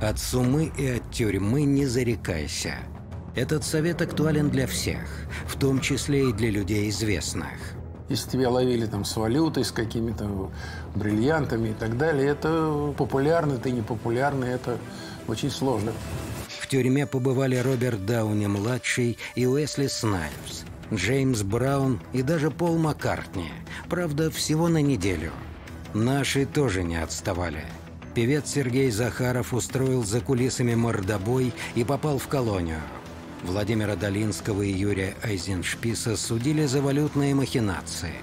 От сумы и от тюрьмы не зарекайся. Этот совет актуален для всех, в том числе и для людей известных. Если тебя ловили там с валютой, с какими-то бриллиантами и так далее, это популярно, ты не популярный, это очень сложно. В тюрьме побывали Роберт Дауни-младший и Уэсли Снайпс, Джеймс Браун и даже Пол Маккартни. Правда, всего на неделю. Наши тоже не отставали. Певец Сергей Захаров устроил за кулисами мордобой и попал в колонию. Владимира Долинского и Юрия Айзеншписа судили за валютные махинации.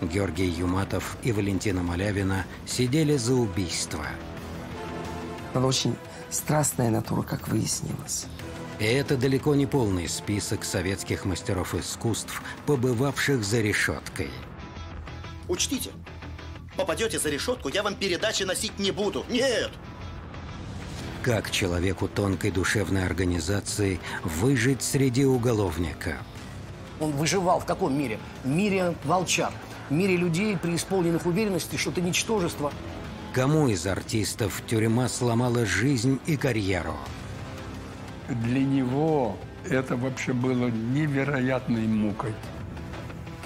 Георгий Юматов и Валентина Малявина сидели за убийство. Была очень страстная натура, как выяснилось. И это далеко не полный список советских мастеров искусств, побывавших за решеткой. Учтите, Попадете за решетку, я вам передачи носить не буду. Нет! Как человеку тонкой душевной организации выжить среди уголовника? Он выживал в каком мире? В мире волчар. В мире людей, преисполненных уверенности, что ты ничтожество. Кому из артистов тюрьма сломала жизнь и карьеру? Для него это вообще было невероятной мукой.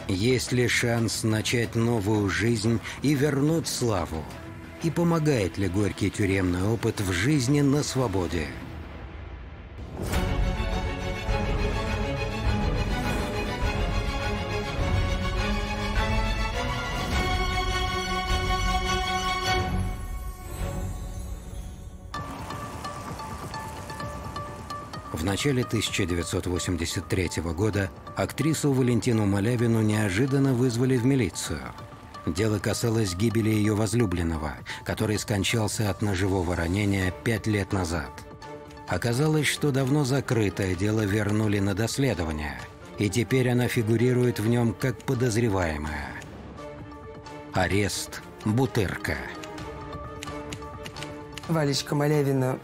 Есть ли шанс начать новую жизнь и вернуть славу? И помогает ли горький тюремный опыт в жизни на свободе? Начале 1983 года актрису Валентину Малявину неожиданно вызвали в милицию. Дело касалось гибели ее возлюбленного, который скончался от ножевого ранения пять лет назад. Оказалось, что давно закрытое дело вернули на доследование, и теперь она фигурирует в нем как подозреваемая. Арест Бутырка. Валечка Малявина,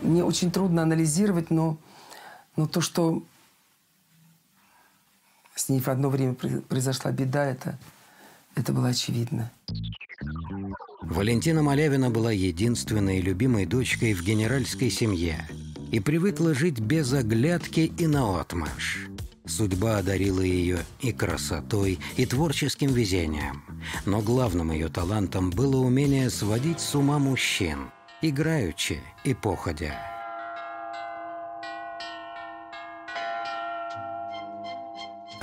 мне очень трудно анализировать, но но то, что с ней в одно время произошла беда, это, это было очевидно. Валентина Малявина была единственной любимой дочкой в генеральской семье и привыкла жить без оглядки и наотмашь. Судьба одарила ее и красотой, и творческим везением. Но главным ее талантом было умение сводить с ума мужчин, играючи и походя.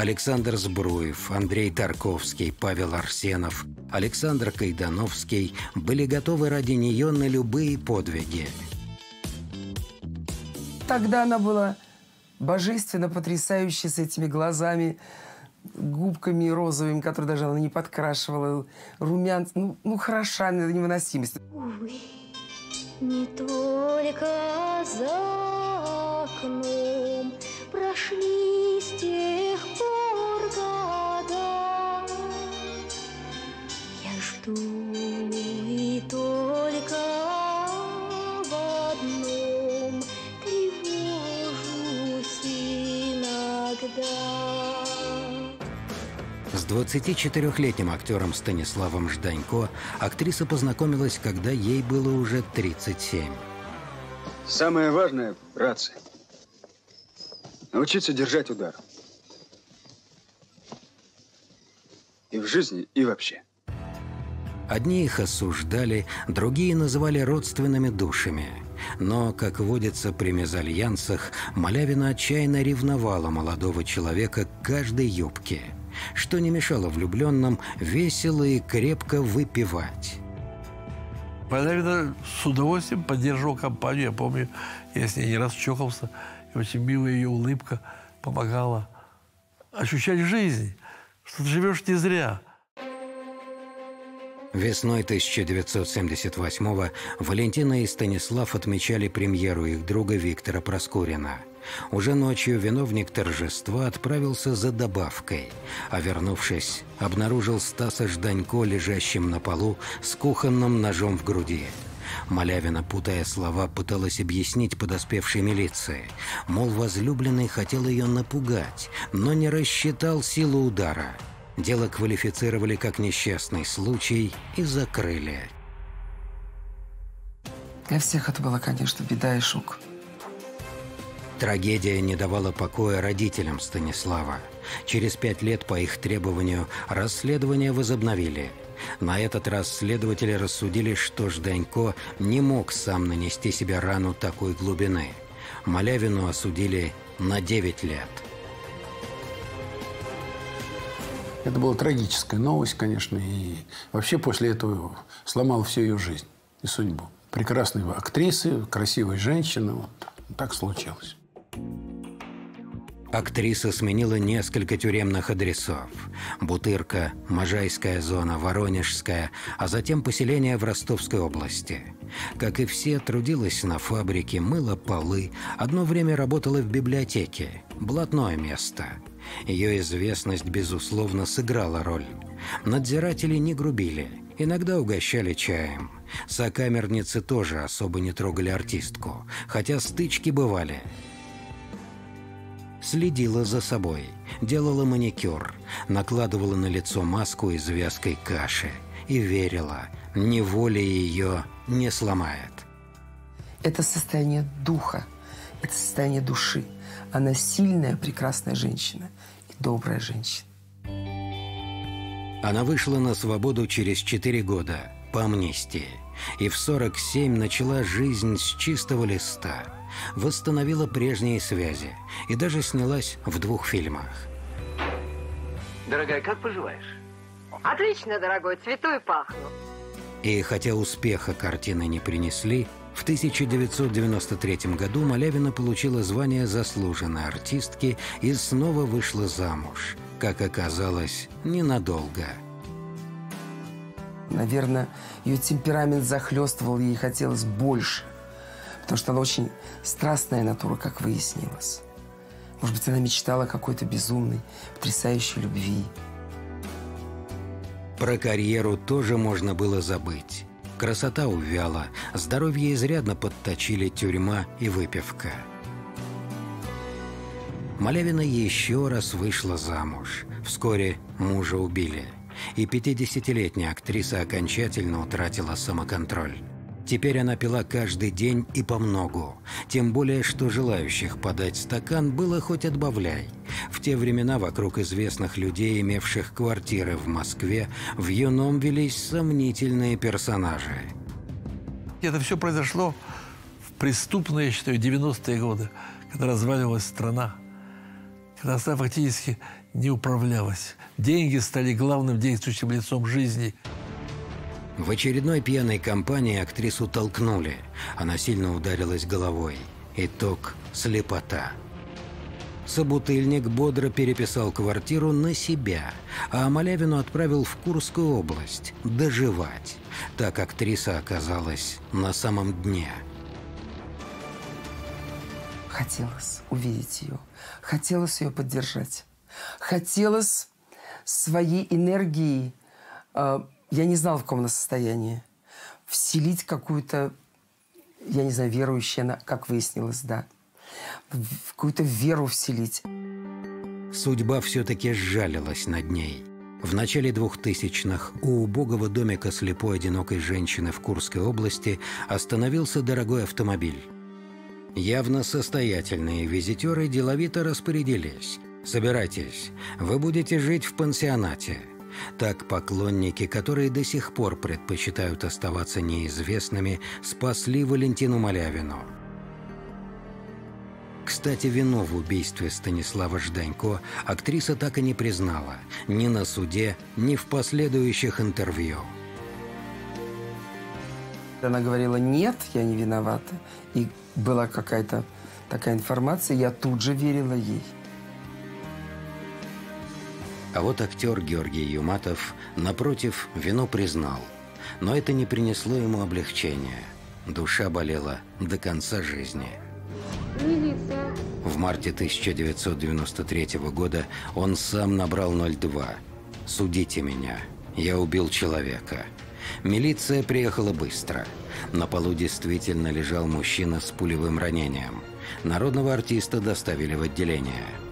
Александр Збруев, Андрей Тарковский, Павел Арсенов, Александр Кайдановский были готовы ради нее на любые подвиги. Тогда она была божественно потрясающей с этими глазами, губками розовыми, которые даже она не подкрашивала, румян, ну, ну хороша, невыносимость. Увы, не только за окном прошли с Жду и только в одном тревожусь иногда. С 24-летним актером Станиславом Жданько актриса познакомилась, когда ей было уже 37. Самое важное – рация. Научиться держать удар. И в жизни, и вообще. Одни их осуждали, другие называли родственными душами. Но, как водится при мезальянсах, Малявина отчаянно ревновала молодого человека к каждой юбке, что не мешало влюбленным весело и крепко выпивать. Малявина с удовольствием поддерживал компанию. Я помню, я с ней не раз чокался – и очень милая ее улыбка помогала ощущать жизнь, что ты живешь не зря. Весной 1978-го Валентина и Станислав отмечали премьеру их друга Виктора Проскурина. Уже ночью виновник торжества отправился за добавкой, а вернувшись, обнаружил Стаса Жданько лежащим на полу с кухонным ножом в груди – Малявина, путая слова, пыталась объяснить подоспевшей милиции. Мол, возлюбленный хотел ее напугать, но не рассчитал силу удара. Дело квалифицировали как несчастный случай и закрыли. Для всех это была, конечно, беда и шок. Трагедия не давала покоя родителям Станислава. Через пять лет по их требованию расследование возобновили. На этот раз следователи рассудили, что Жданько не мог сам нанести себе рану такой глубины. Малявину осудили на 9 лет. Это была трагическая новость, конечно, и вообще после этого сломал всю ее жизнь и судьбу. Прекрасной актрисы, красивой женщины, вот так случилось. Актриса сменила несколько тюремных адресов. Бутырка, Можайская зона, Воронежская, а затем поселение в Ростовской области. Как и все, трудилась на фабрике, мыла полы, одно время работала в библиотеке, блатное место. Ее известность, безусловно, сыграла роль. Надзиратели не грубили, иногда угощали чаем. Сокамерницы тоже особо не трогали артистку, хотя стычки бывали – Следила за собой, делала маникюр, накладывала на лицо маску из вязкой каши и верила, неволя ее не сломает. Это состояние духа, это состояние души. Она сильная, прекрасная женщина и добрая женщина. Она вышла на свободу через 4 года по амнистии и в 47 начала жизнь с чистого листа – восстановила прежние связи и даже снялась в двух фильмах. Дорогая, как поживаешь? Отлично, дорогой, цвету и пахну. И хотя успеха картины не принесли, в 1993 году Малявина получила звание заслуженной артистки и снова вышла замуж. Как оказалось, ненадолго. Наверное, ее темперамент захлестывал, ей хотелось больше потому что она очень страстная натура, как выяснилось. Может быть, она мечтала о какой-то безумной, потрясающей любви. Про карьеру тоже можно было забыть. Красота увяла, здоровье изрядно подточили тюрьма и выпивка. Малявина еще раз вышла замуж. Вскоре мужа убили. И 50-летняя актриса окончательно утратила самоконтроль. Теперь она пила каждый день и по многу. Тем более, что желающих подать стакан было хоть отбавляй. В те времена вокруг известных людей, имевших квартиры в Москве, в юном велись сомнительные персонажи. Это все произошло в преступные, я считаю, 90-е годы, когда разваливалась страна, когда она фактически не управлялась. Деньги стали главным действующим лицом жизни – в очередной пьяной компании актрису толкнули. Она сильно ударилась головой. Итог – слепота. Собутыльник бодро переписал квартиру на себя, а Малявину отправил в Курскую область доживать. Так актриса оказалась на самом дне. Хотелось увидеть ее. Хотелось ее поддержать. Хотелось своей энергией э, я не знал, в каком она состоянии. Вселить какую-то, я не знаю, верующая, как выяснилось, да. Какую-то веру вселить. Судьба все-таки сжалилась над ней. В начале 2000-х у убогого домика слепой одинокой женщины в Курской области остановился дорогой автомобиль. Явно состоятельные визитеры деловито распорядились. «Собирайтесь, вы будете жить в пансионате. Так поклонники, которые до сих пор предпочитают оставаться неизвестными, спасли Валентину Малявину. Кстати, вину в убийстве Станислава Жданько актриса так и не признала ни на суде, ни в последующих интервью. Она говорила, нет, я не виновата. И была какая-то такая информация, я тут же верила ей. А вот актер Георгий Юматов, напротив, вину признал. Но это не принесло ему облегчения. Душа болела до конца жизни. Милиция. В марте 1993 года он сам набрал 02. «Судите меня. Я убил человека». Милиция приехала быстро. На полу действительно лежал мужчина с пулевым ранением. Народного артиста доставили в отделение –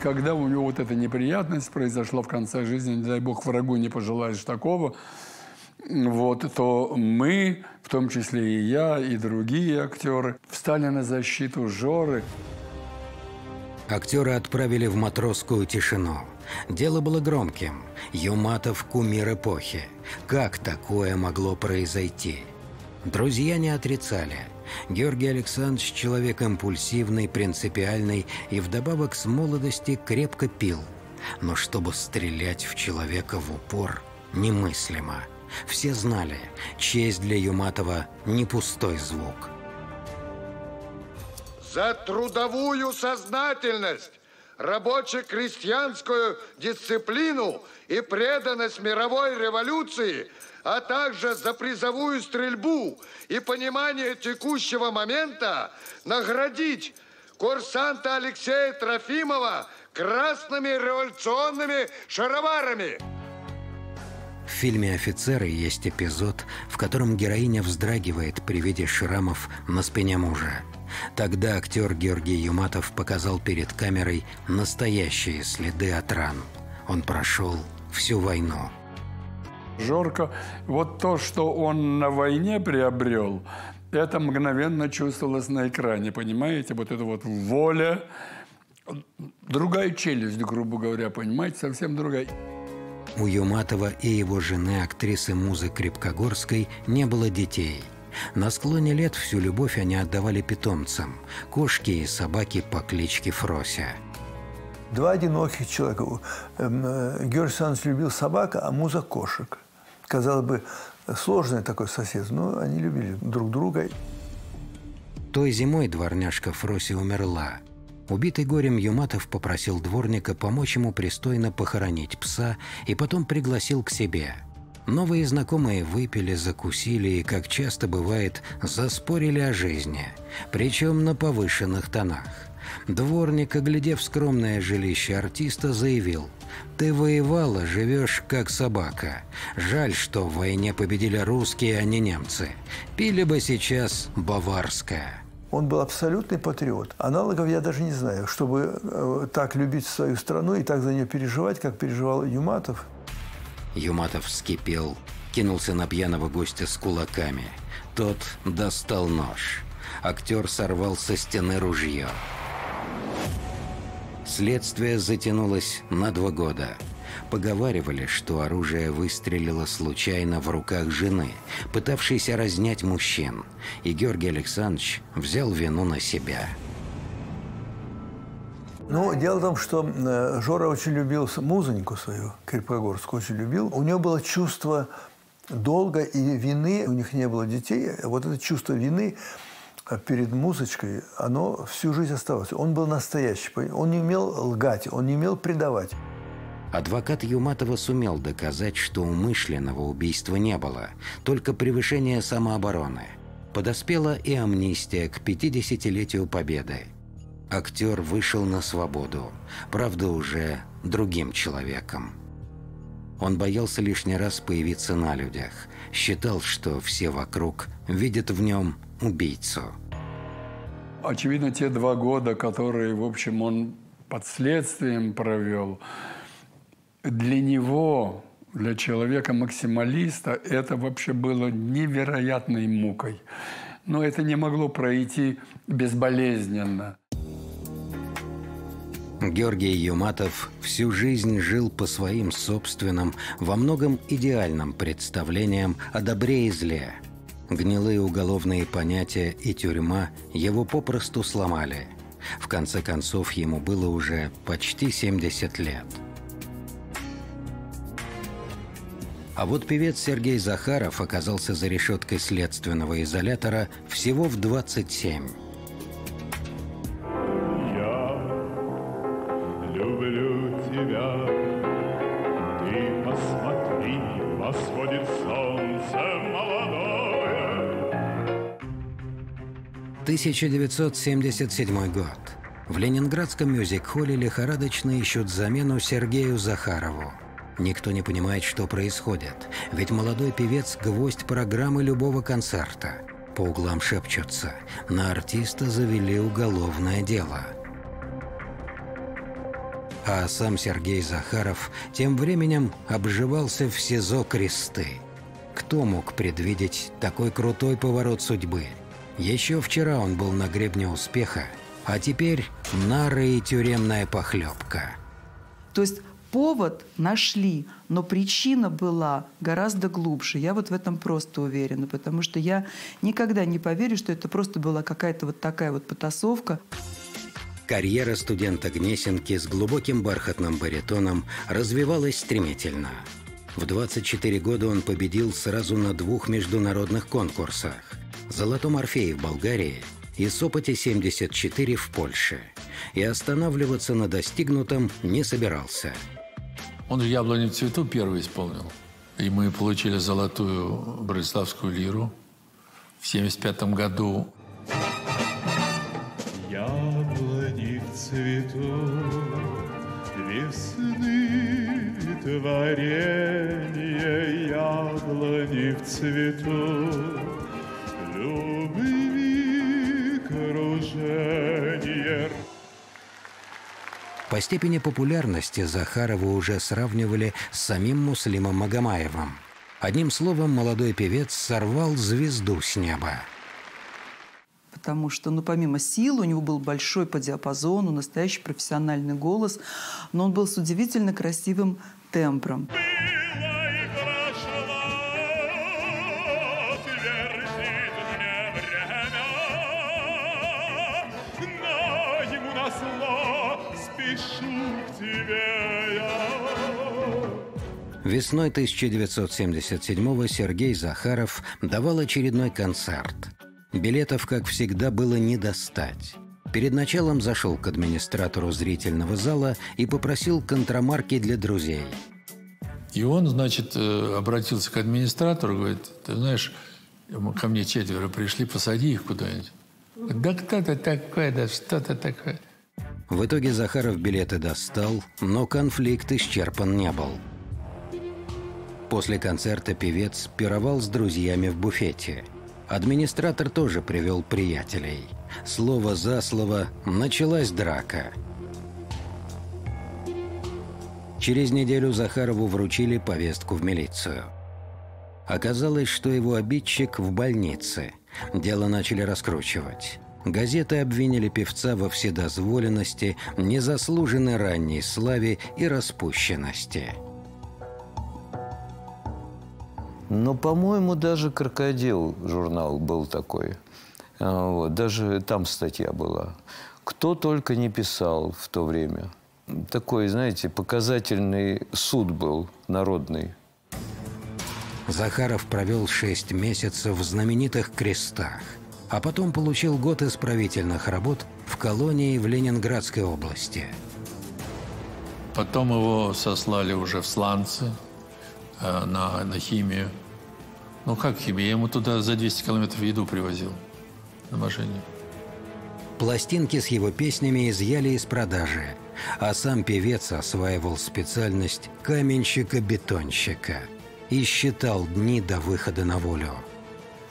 когда у него вот эта неприятность произошла в конце жизни, не дай бог врагу не пожелаешь такого, вот, то мы, в том числе и я, и другие актеры, встали на защиту Жоры. Актера отправили в матросскую тишину. Дело было громким. Юматов – кумир эпохи. Как такое могло произойти? Друзья не отрицали. Георгий Александрович – человек импульсивный, принципиальный и вдобавок с молодости крепко пил. Но чтобы стрелять в человека в упор – немыслимо. Все знали, честь для Юматова – не пустой звук. За трудовую сознательность, рабоче-крестьянскую дисциплину и преданность мировой революции, а также за призовую стрельбу и понимание текущего момента наградить курсанта Алексея Трофимова красными революционными шароварами. В фильме «Офицеры» есть эпизод, в котором героиня вздрагивает при виде шрамов на спине мужа. Тогда актер Георгий Юматов показал перед камерой настоящие следы от ран. Он прошел всю войну. Жорко, вот то, что он на войне приобрел, это мгновенно чувствовалось на экране, понимаете? Вот это вот воля, другая челюсть, грубо говоря, понимаете, совсем другая. У Юматова и его жены, актрисы Музы Крепкогорской, не было детей. На склоне лет всю любовь они отдавали питомцам – кошки и собаки по кличке Фрося. Два одиноких человека. Эм, э, Георгий Александрович любил собак, а Муза – кошек. Казалось бы, сложное такое соседство, но они любили друг друга. Той зимой дворняжка Фроси умерла – Убитый горем Юматов попросил дворника помочь ему пристойно похоронить пса и потом пригласил к себе. Новые знакомые выпили, закусили и, как часто бывает, заспорили о жизни, причем на повышенных тонах. Дворник, оглядев скромное жилище артиста, заявил «Ты воевала, живешь как собака. Жаль, что в войне победили русские, а не немцы. Пили бы сейчас баварское». Он был абсолютный патриот. Аналогов я даже не знаю, чтобы э, так любить свою страну и так за нее переживать, как переживал Юматов. Юматов вскипел, кинулся на пьяного гостя с кулаками. Тот достал нож. Актер сорвал со стены ружье. Следствие затянулось на два года – Поговаривали, что оружие выстрелило случайно в руках жены, пытавшейся разнять мужчин, и Георгий Александрович взял вину на себя. Ну, дело в том, что э, Жора очень любил музыку свою, Крепкогорскую очень любил. У него было чувство долга и вины, у них не было детей. Вот это чувство вины перед музычкой, оно всю жизнь оставалось. Он был настоящий, он не умел лгать, он не умел предавать. Адвокат Юматова сумел доказать, что умышленного убийства не было, только превышение самообороны. Подоспела и амнистия к 50-летию Победы. Актер вышел на свободу, правда уже другим человеком. Он боялся лишний раз появиться на людях, считал, что все вокруг видят в нем убийцу. Очевидно, те два года, которые, в общем, он под следствием провел, для него, для человека-максималиста, это вообще было невероятной мукой. Но это не могло пройти безболезненно. Георгий Юматов всю жизнь жил по своим собственным, во многом идеальным представлениям о добре и зле. Гнилые уголовные понятия и тюрьма его попросту сломали. В конце концов, ему было уже почти 70 лет – А вот певец Сергей Захаров оказался за решеткой следственного изолятора всего в 27. 1977 год. В ленинградском мюзик-холле лихорадочно ищут замену Сергею Захарову. Никто не понимает, что происходит, ведь молодой певец – гвоздь программы любого концерта. По углам шепчутся, на артиста завели уголовное дело. А сам Сергей Захаров тем временем обживался в СИЗО «Кресты». Кто мог предвидеть такой крутой поворот судьбы? Еще вчера он был на гребне успеха, а теперь нары и тюремная похлебка. То есть повод нашли, но причина была гораздо глубже. Я вот в этом просто уверена, потому что я никогда не поверю, что это просто была какая-то вот такая вот потасовка. Карьера студента Гнесинки с глубоким бархатным баритоном развивалась стремительно. В 24 года он победил сразу на двух международных конкурсах – «Золотом Орфее» в Болгарии и «Сопоте-74» в Польше. И останавливаться на достигнутом не собирался – он же «Яблони в цвету» первый исполнил. И мы получили золотую Братиславскую лиру. В 1975 году Яблони в цвету, весны творение, яблони в цвету, По степени популярности Захарова уже сравнивали с самим Муслимом Магомаевым. Одним словом, молодой певец сорвал звезду с неба. Потому что, ну, помимо сил, у него был большой по диапазону, настоящий профессиональный голос, но он был с удивительно красивым тембром. Весной 1977-го Сергей Захаров давал очередной концерт. Билетов, как всегда, было не достать. Перед началом зашел к администратору зрительного зала и попросил контрамарки для друзей. И он, значит, э, обратился к администратору, говорит, ты знаешь, ко мне четверо пришли, посади их куда-нибудь. Да кто-то такой, да что-то такое. В итоге Захаров билеты достал, но конфликт исчерпан не был – После концерта певец пировал с друзьями в буфете. Администратор тоже привел приятелей. Слово за слово началась драка. Через неделю Захарову вручили повестку в милицию. Оказалось, что его обидчик в больнице. Дело начали раскручивать. Газеты обвинили певца во вседозволенности, незаслуженной ранней славе и распущенности – Но, по-моему, даже «Крокодил» журнал был такой. А, вот, даже там статья была. Кто только не писал в то время. Такой, знаете, показательный суд был народный. Захаров провел шесть месяцев в знаменитых «Крестах», а потом получил год исправительных работ в колонии в Ленинградской области. Потом его сослали уже в Сланцы э, на, на химию. Ну как химия? Я ему туда за 200 километров еду привозил на машине. Пластинки с его песнями изъяли из продажи, а сам певец осваивал специальность каменщика-бетонщика и считал дни до выхода на волю.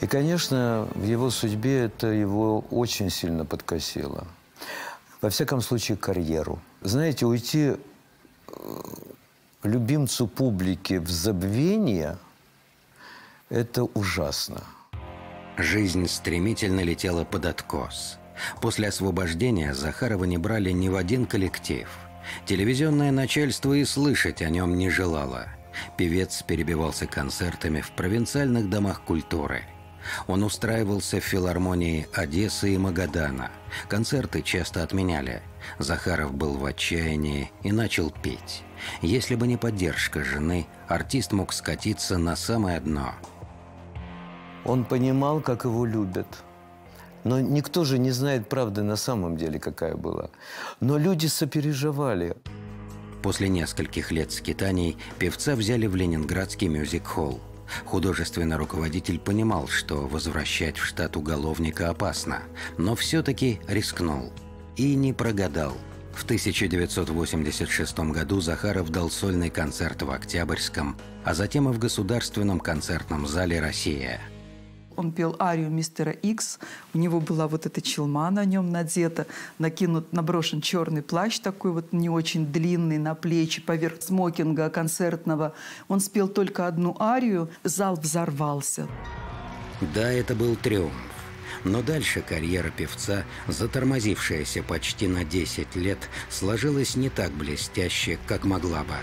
И, конечно, в его судьбе это его очень сильно подкосило. Во всяком случае, карьеру. Знаете, уйти э, любимцу публики в забвение – это ужасно. Жизнь стремительно летела под откос. После освобождения Захарова не брали ни в один коллектив. Телевизионное начальство и слышать о нем не желало. Певец перебивался концертами в провинциальных домах культуры. Он устраивался в филармонии Одессы и Магадана. Концерты часто отменяли. Захаров был в отчаянии и начал петь. Если бы не поддержка жены, артист мог скатиться на самое дно – он понимал, как его любят. Но никто же не знает правды на самом деле, какая была. Но люди сопереживали. После нескольких лет скитаний певца взяли в Ленинградский мюзик-холл. Художественный руководитель понимал, что возвращать в штат уголовника опасно, но все-таки рискнул. И не прогадал. В 1986 году Захаров дал сольный концерт в Октябрьском, а затем и в Государственном концертном зале «Россия». Он пел арию мистера Икс. У него была вот эта челма на нем надета, накинут, наброшен черный плащ такой вот не очень длинный на плечи, поверх смокинга концертного. Он спел только одну арию, зал взорвался. Да, это был триумф. Но дальше карьера певца, затормозившаяся почти на 10 лет, сложилась не так блестяще, как могла бы.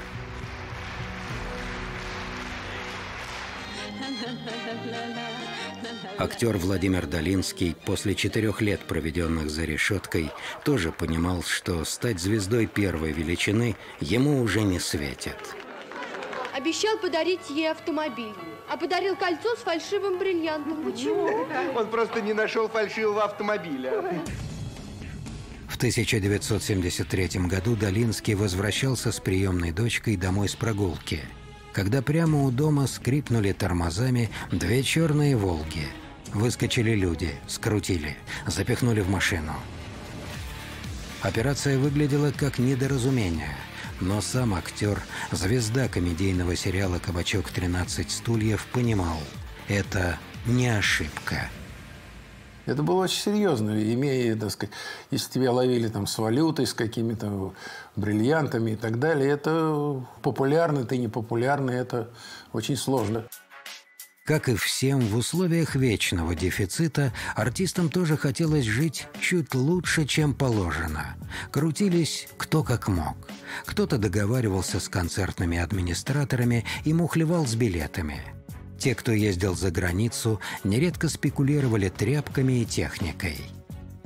Актер Владимир Долинский после четырех лет, проведенных за решеткой, тоже понимал, что стать звездой первой величины ему уже не светит. Обещал подарить ей автомобиль, а подарил кольцо с фальшивым бриллиантом. Почему? Он просто не нашел фальшивого автомобиля. В 1973 году Долинский возвращался с приемной дочкой домой с прогулки, когда прямо у дома скрипнули тормозами две черные «Волги». Выскочили люди, скрутили, запихнули в машину. Операция выглядела как недоразумение – но сам актер, звезда комедийного сериала «Кабачок 13 стульев» понимал – это не ошибка. Это было очень серьезно, имея, так сказать, если тебя ловили там с валютой, с какими-то бриллиантами и так далее, это популярно, ты не популярный, это очень сложно. Как и всем, в условиях вечного дефицита артистам тоже хотелось жить чуть лучше, чем положено. Крутились кто как мог. Кто-то договаривался с концертными администраторами и мухлевал с билетами. Те, кто ездил за границу, нередко спекулировали тряпками и техникой.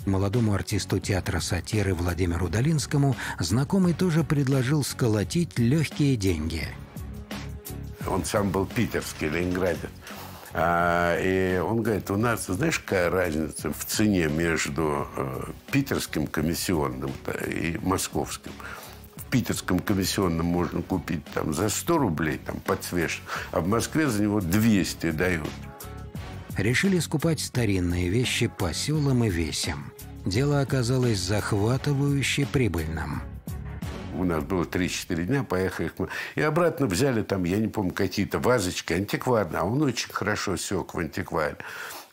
Молодому артисту театра сатиры Владимиру Долинскому знакомый тоже предложил сколотить легкие деньги – он сам был питерский, ленинградец. А, и он говорит, у нас, знаешь, какая разница в цене между э, питерским комиссионным и московским? В питерском комиссионном можно купить там за 100 рублей, там подсвечник, а в Москве за него 200 дают. Решили скупать старинные вещи по селам и весям. Дело оказалось захватывающе прибыльным у нас было 3-4 дня, поехали. И обратно взяли там, я не помню, какие-то вазочки антикварные. А он очень хорошо сек в антикваре.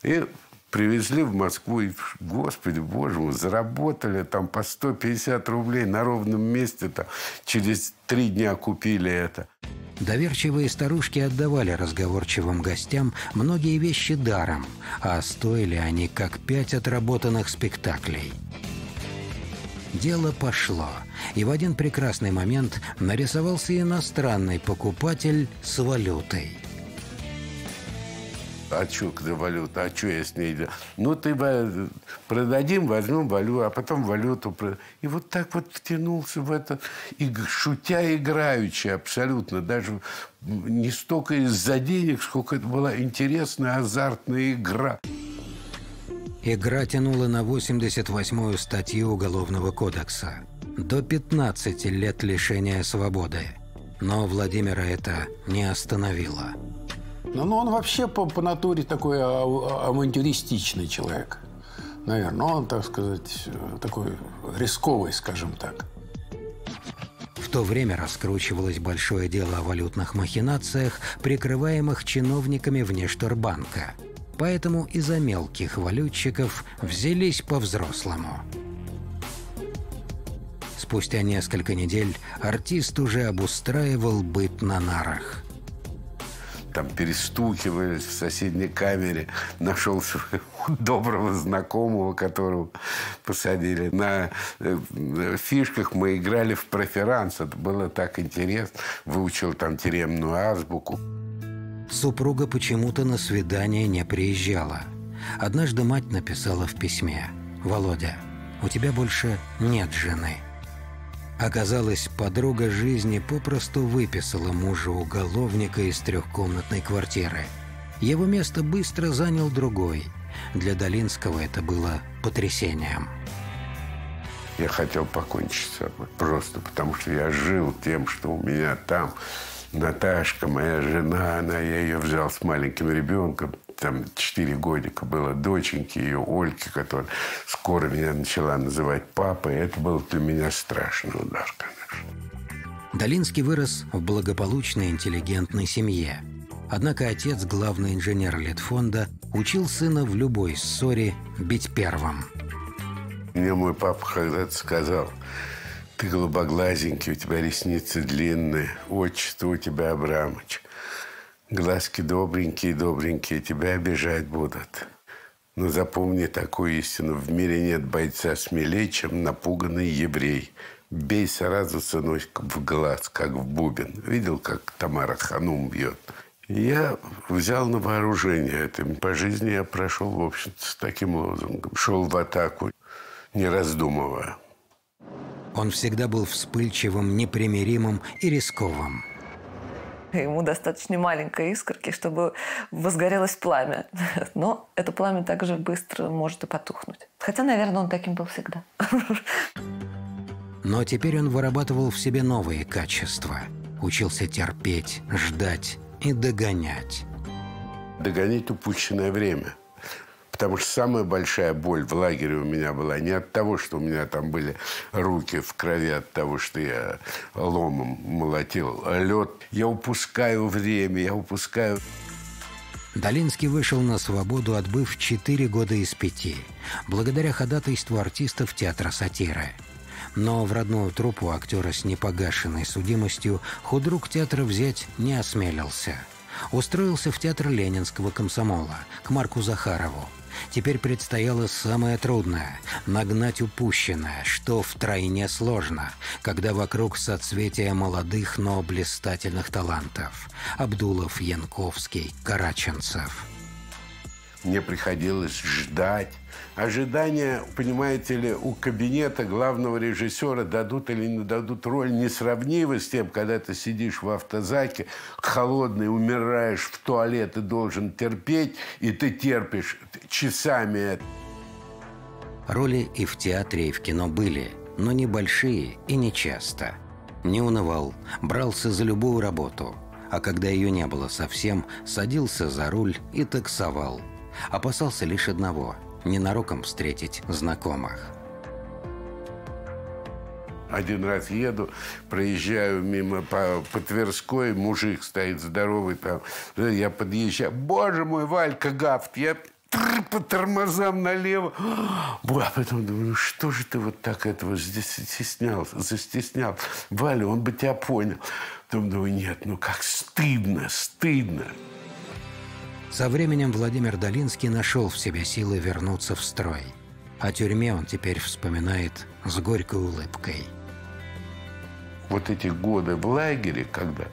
И привезли в Москву. И, господи, боже мой, заработали там по 150 рублей на ровном месте. Там, через три дня купили это. Доверчивые старушки отдавали разговорчивым гостям многие вещи даром, а стоили они как пять отработанных спектаклей. Дело пошло, и в один прекрасный момент нарисовался иностранный покупатель с валютой. А что, валюта? А что я с ней делаю? Ну, ты продадим, возьмем валюту, а потом валюту. И вот так вот втянулся в это, и, шутя играючи абсолютно. Даже не столько из-за денег, сколько это была интересная азартная игра. Игра тянула на 88-ю статью Уголовного кодекса. До 15 лет лишения свободы. Но Владимира это не остановило. Ну, ну он вообще по, по натуре такой а, а, авантюристичный человек. Наверное, он, так сказать, такой рисковый, скажем так. В то время раскручивалось большое дело о валютных махинациях, прикрываемых чиновниками внешторбанка – Поэтому и за мелких валютчиков взялись по-взрослому. Спустя несколько недель артист уже обустраивал быт на нарах. Там перестукивались в соседней камере. Нашел своего доброго знакомого, которого посадили. На э, фишках мы играли в преферанс. Это было так интересно. Выучил там тюремную азбуку. Супруга почему-то на свидание не приезжала. Однажды мать написала в письме «Володя, у тебя больше нет жены». Оказалось, подруга жизни попросту выписала мужа-уголовника из трехкомнатной квартиры. Его место быстро занял другой. Для Долинского это было потрясением. Я хотел покончить с собой. Просто потому, что я жил тем, что у меня там Наташка, моя жена, она, я ее взял с маленьким ребенком, там 4 годика было, доченьки ее, Ольки, которая скоро меня начала называть папой. Это был для меня страшный удар, конечно. Долинский вырос в благополучной интеллигентной семье. Однако отец, главный инженер Литфонда, учил сына в любой ссоре бить первым. Мне мой папа когда-то сказал, ты голубоглазенький, у тебя ресницы длинные, отчество у тебя Абрамыч. Глазки добренькие-добренькие, тебя обижать будут. Но запомни такую истину. В мире нет бойца смелее, чем напуганный еврей. Бей сразу, сыночка, в глаз, как в бубен. Видел, как Тамара Ханум бьет? Я взял на вооружение это. По жизни я прошел, в общем-то, с таким лозунгом. Шел в атаку, не раздумывая. Он всегда был вспыльчивым, непримиримым и рисковым. Ему достаточно маленькой искорки, чтобы возгорелось пламя. Но это пламя также быстро может и потухнуть. Хотя, наверное, он таким был всегда. Но теперь он вырабатывал в себе новые качества. Учился терпеть, ждать и догонять. Догонять упущенное время – Потому что самая большая боль в лагере у меня была не от того, что у меня там были руки в крови, от того, что я ломом молотил лед. Я упускаю время, я упускаю... Долинский вышел на свободу, отбыв 4 года из пяти, благодаря ходатайству артистов театра сатиры. Но в родную труппу актера с непогашенной судимостью худрук театра взять не осмелился. Устроился в театр Ленинского комсомола к Марку Захарову. Теперь предстояло самое трудное – нагнать упущенное, что втройне сложно, когда вокруг соцветия молодых, но блистательных талантов – Абдулов, Янковский, Караченцев. Мне приходилось ждать, ожидания, понимаете ли, у кабинета главного режиссера дадут или не дадут роль несравнима с тем, когда ты сидишь в автозаке, холодный, умираешь в туалет и должен терпеть, и ты терпишь часами. Роли и в театре, и в кино были, но небольшие и нечасто. Не унывал, брался за любую работу, а когда ее не было совсем, садился за руль и таксовал. Опасался лишь одного – ненароком встретить знакомых. Один раз еду, проезжаю мимо по, по Тверской, мужик стоит здоровый там. Я подъезжаю. Боже мой, Валька Гафт, я по тормозам налево. А потом думаю, ну что же ты вот так этого здесь стеснял, застеснял? Валя, он бы тебя понял. Потом думаю, нет, ну как стыдно, стыдно. Со временем Владимир Долинский нашел в себе силы вернуться в строй. О тюрьме он теперь вспоминает с горькой улыбкой. Вот эти годы в лагере, когда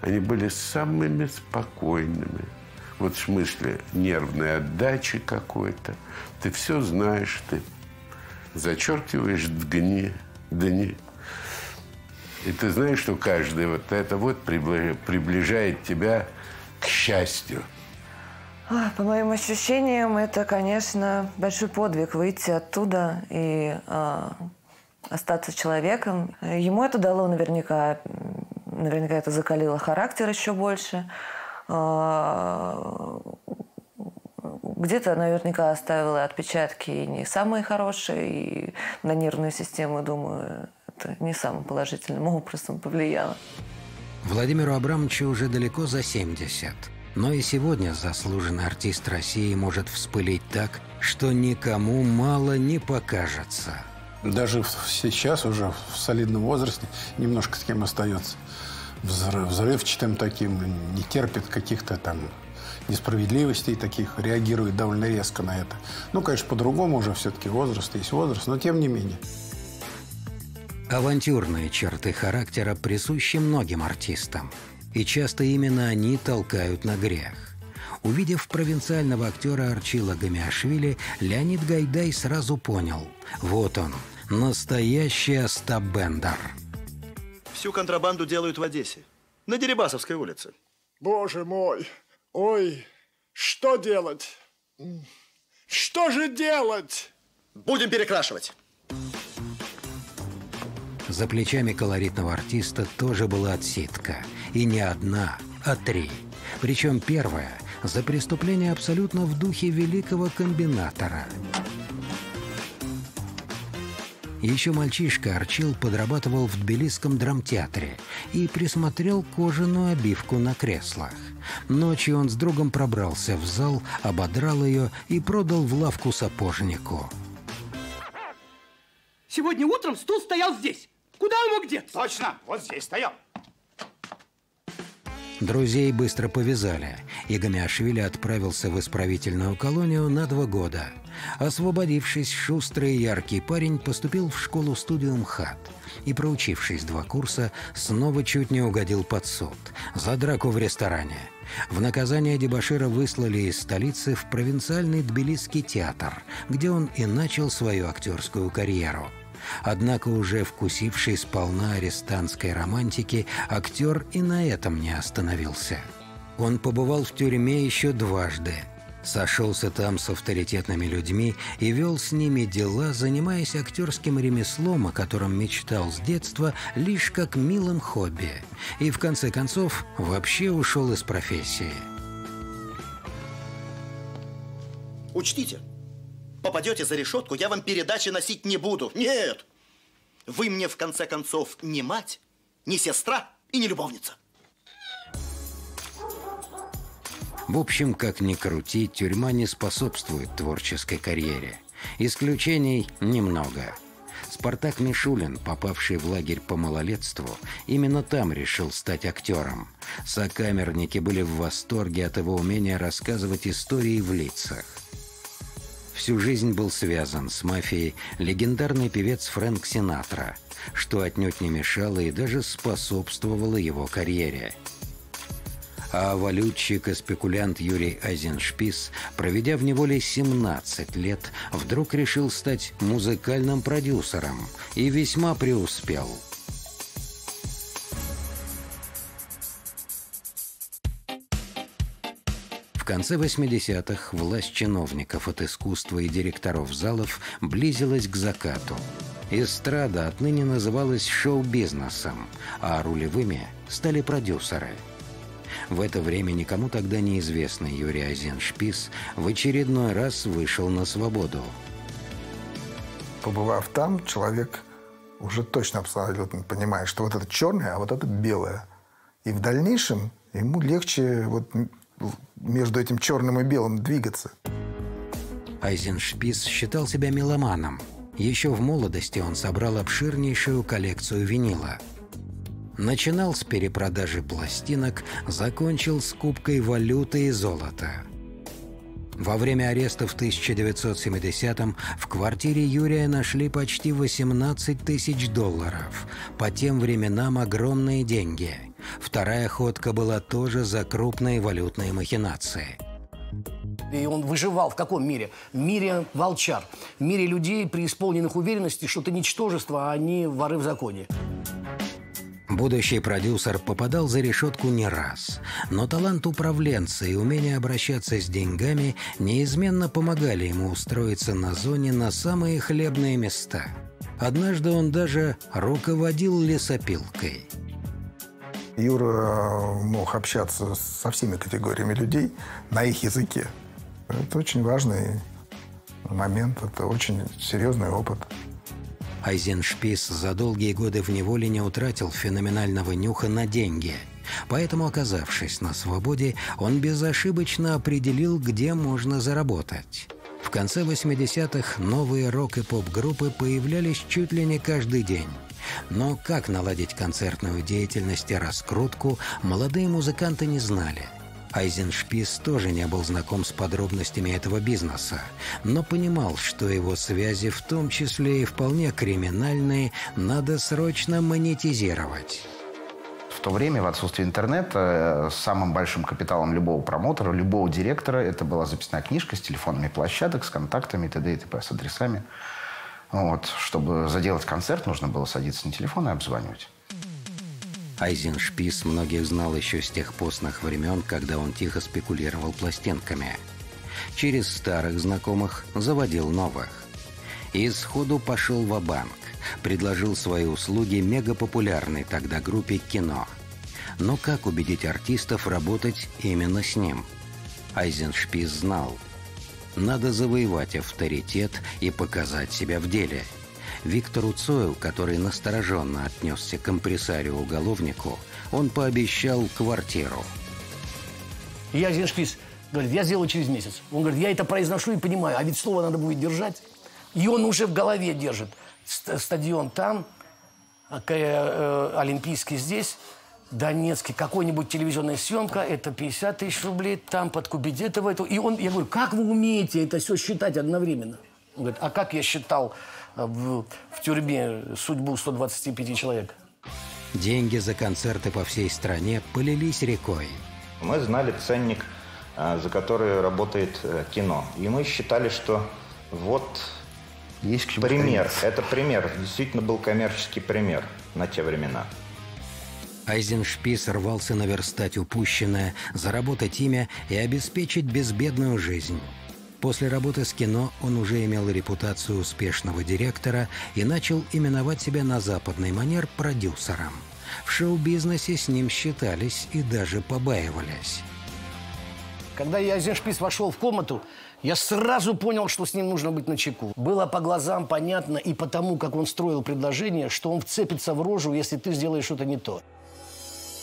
они были самыми спокойными, вот в смысле нервной отдачи какой-то, ты все знаешь, ты зачеркиваешь дни, дни. И ты знаешь, что каждый вот это вот приближает тебя к счастью – по моим ощущениям, это, конечно, большой подвиг выйти оттуда и э, остаться человеком. Ему это дало наверняка, наверняка это закалило характер еще больше. Э, где-то наверняка оставило отпечатки не самые хорошие, и на нервную систему, думаю, это не самым положительным образом повлияло. Владимиру Абрамовичу уже далеко за 70. Но и сегодня заслуженный артист России может вспылить так, что никому мало не покажется. Даже сейчас, уже в солидном возрасте, немножко с кем остается. Взрывчатым таким, не терпит каких-то там несправедливостей таких, реагирует довольно резко на это. Ну, конечно, по-другому уже все-таки возраст есть возраст, но тем не менее. Авантюрные черты характера присущи многим артистам – и часто именно они толкают на грех. Увидев провинциального актера Арчила Гамиашвили, Леонид Гайдай сразу понял – вот он, настоящий Остап Бендер. Всю контрабанду делают в Одессе, на Дерибасовской улице. Боже мой! Ой, что делать? Что же делать? Будем перекрашивать. За плечами колоритного артиста тоже была отсидка. И не одна, а три. Причем первая за преступление абсолютно в духе великого комбинатора. Еще мальчишка Арчил подрабатывал в Тбилисском драмтеатре и присмотрел кожаную обивку на креслах. Ночью он с другом пробрался в зал, ободрал ее и продал в лавку сапожнику. Сегодня утром стул стоял здесь. Куда он мог деться? Точно, вот здесь стоял. Друзей быстро повязали, и Гамиашвили отправился в исправительную колонию на два года. Освободившись, шустрый и яркий парень поступил в школу-студию МХАТ и, проучившись два курса, снова чуть не угодил под суд за драку в ресторане. В наказание Дебашира выслали из столицы в провинциальный Тбилисский театр, где он и начал свою актерскую карьеру – Однако уже вкусивший сполна арестантской романтики, актер и на этом не остановился. Он побывал в тюрьме еще дважды. Сошелся там с авторитетными людьми и вел с ними дела, занимаясь актерским ремеслом, о котором мечтал с детства, лишь как милым хобби. И в конце концов вообще ушел из профессии. Учтите, попадете за решетку, я вам передачи носить не буду. Нет! Вы мне, в конце концов, не мать, не сестра и не любовница. В общем, как ни крути, тюрьма не способствует творческой карьере. Исключений немного. Спартак Мишулин, попавший в лагерь по малолетству, именно там решил стать актером. Сокамерники были в восторге от его умения рассказывать истории в лицах. Всю жизнь был связан с мафией легендарный певец Фрэнк Синатра, что отнюдь не мешало и даже способствовало его карьере. А валютчик и спекулянт Юрий Айзеншпис, проведя в неволе 17 лет, вдруг решил стать музыкальным продюсером и весьма преуспел – В конце 80-х власть чиновников от искусства и директоров залов близилась к закату. Эстрада отныне называлась шоу-бизнесом, а рулевыми стали продюсеры. В это время никому тогда неизвестный Юрий Айзеншпис в очередной раз вышел на свободу. Побывав там, человек уже точно абсолютно понимает, что вот это черное, а вот это белое. И в дальнейшем ему легче вот между этим черным и белым двигаться. Айзеншпис считал себя меломаном. Еще в молодости он собрал обширнейшую коллекцию винила. Начинал с перепродажи пластинок, закончил с кубкой валюты и золота. Во время ареста в 1970-м в квартире Юрия нашли почти 18 тысяч долларов. По тем временам огромные деньги – Вторая ходка была тоже за крупные валютные махинации. И он выживал в каком мире? В мире волчар. В мире людей, преисполненных уверенности, что ты ничтожество, а они воры в законе. Будущий продюсер попадал за решетку не раз, но талант управленца и умение обращаться с деньгами неизменно помогали ему устроиться на зоне на самые хлебные места. Однажды он даже руководил лесопилкой – Юра мог общаться со всеми категориями людей на их языке. Это очень важный момент, это очень серьезный опыт. Айзеншпис за долгие годы в неволе не утратил феноменального нюха на деньги. Поэтому, оказавшись на свободе, он безошибочно определил, где можно заработать. В конце 80-х новые рок- и поп-группы появлялись чуть ли не каждый день. Но как наладить концертную деятельность и раскрутку, молодые музыканты не знали. Айзеншпис тоже не был знаком с подробностями этого бизнеса, но понимал, что его связи, в том числе и вполне криминальные, надо срочно монетизировать. В то время, в отсутствии интернета, э, самым большим капиталом любого промотора, любого директора, это была записная книжка с телефонами площадок, с контактами, т.д. и т.п., с адресами. Вот, чтобы заделать концерт, нужно было садиться на телефон и обзванивать. Айзеншпис многих знал еще с тех постных времен, когда он тихо спекулировал пластинками. Через старых знакомых заводил новых. И сходу пошел в банк предложил свои услуги мегапопулярной тогда группе «Кино». Но как убедить артистов работать именно с ним? Айзеншпис знал – надо завоевать авторитет и показать себя в деле. Виктору Цою, который настороженно отнесся к импресарио-уголовнику, он пообещал квартиру. Я Зиншпис говорит, я сделаю через месяц. Он говорит, я это произношу и понимаю, а ведь слово надо будет держать. И он уже в голове держит. Ст- Стадион там, а к- э, Олимпийский здесь, Донецкий, какой-нибудь телевизионная съемка, это 50 тысяч рублей, там подкупить этого, этого. И он, я говорю, как вы умеете это все считать одновременно? Он говорит, а как я считал э, в, в тюрьме судьбу 125 человек? Деньги за концерты по всей стране полились рекой. Мы знали ценник, а, за который работает э, кино. И мы считали, что вот Есть пример. стремиться. Это пример. Действительно был коммерческий пример на те времена. Айзеншпис рвался наверстать упущенное, заработать имя и обеспечить безбедную жизнь. После работы с кино он уже имел репутацию успешного директора и начал именовать себя на западный манер продюсером. В шоу-бизнесе с ним считались и даже побаивались. Когда я Зеншпис вошел в комнату, я сразу понял, что с ним нужно быть на чеку. Было по глазам понятно и потому, как он строил предложение, что он вцепится в рожу, если ты сделаешь что-то не то.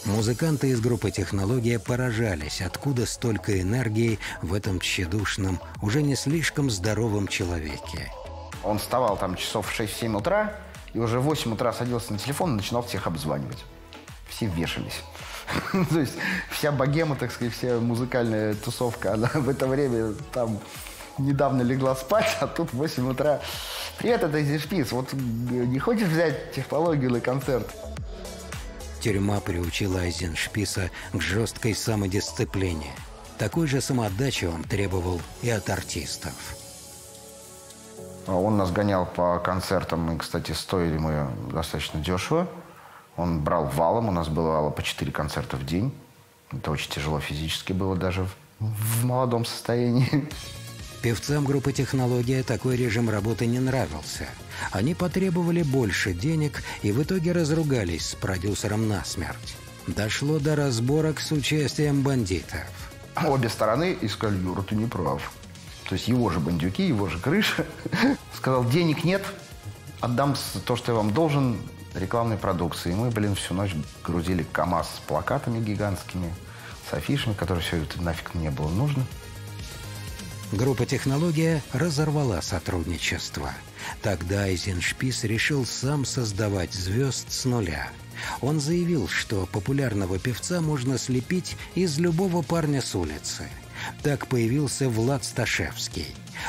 Музыканты из группы «Технология» поражались, откуда столько энергии в этом тщедушном, уже не слишком здоровом человеке. Он вставал там часов в 6-7 утра, и уже в 8 утра садился на телефон и начинал всех обзванивать. Все вешались. То есть вся богема, так сказать, вся музыкальная тусовка, она в это время там недавно легла спать, а тут в 8 утра. Привет, это Зишпиц. Вот не хочешь взять технологию на концерт? Тюрьма приучила Айзеншписа к жесткой самодисциплине. Такой же самоотдачи он требовал и от артистов. Он нас гонял по концертам, и, кстати, стоили мы достаточно дешево. Он брал валом, у нас было по 4 концерта в день. Это очень тяжело физически было даже в, в молодом состоянии. Певцам группы «Технология» такой режим работы не нравился. Они потребовали больше денег и в итоге разругались с продюсером насмерть. Дошло до разборок с участием бандитов. Обе стороны искали, Юра, ты не прав. То есть его же бандюки, его же крыша. Сказал, денег нет, отдам то, что я вам должен, рекламной продукции. И мы, блин, всю ночь грузили КАМАЗ с плакатами гигантскими, с афишами, которые все это нафиг не было нужно. Группа «Технология» разорвала сотрудничество. Тогда Айзеншпис решил сам создавать звезд с нуля. Он заявил, что популярного певца можно слепить из любого парня с улицы. Так появился Влад Сташевский.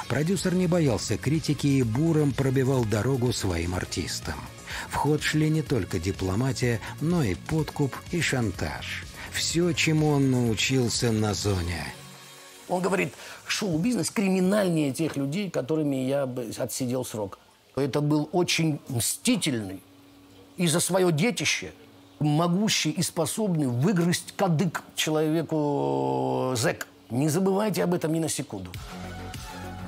Продюсер не боялся критики и буром пробивал дорогу своим артистам. В ход шли не только дипломатия, но и подкуп и шантаж. Все, чему он научился на зоне – Он говорит, шоу-бизнес криминальнее тех людей, которыми я бы отсидел срок. Это был очень мстительный и за свое детище могущий и способный выгрызть кадык человеку зэк. Не забывайте об этом ни на секунду.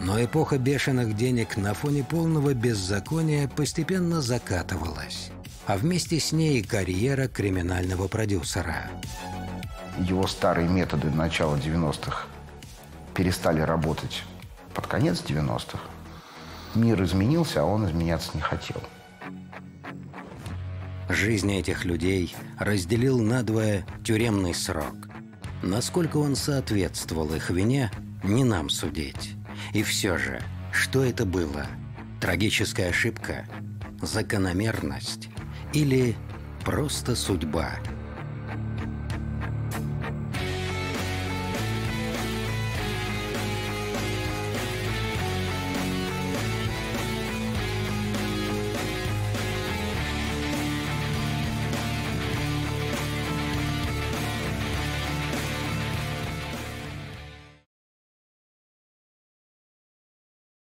Но эпоха бешеных денег на фоне полного беззакония постепенно закатывалась. А вместе с ней и карьера криминального продюсера. Его старые методы начала 90-х перестали работать под конец 90-х. Мир изменился, а он изменяться не хотел. Жизнь этих людей разделил надвое тюремный срок. Насколько он соответствовал их вине, не нам судить. И все же, что это было? Трагическая ошибка? Закономерность? Или просто судьба –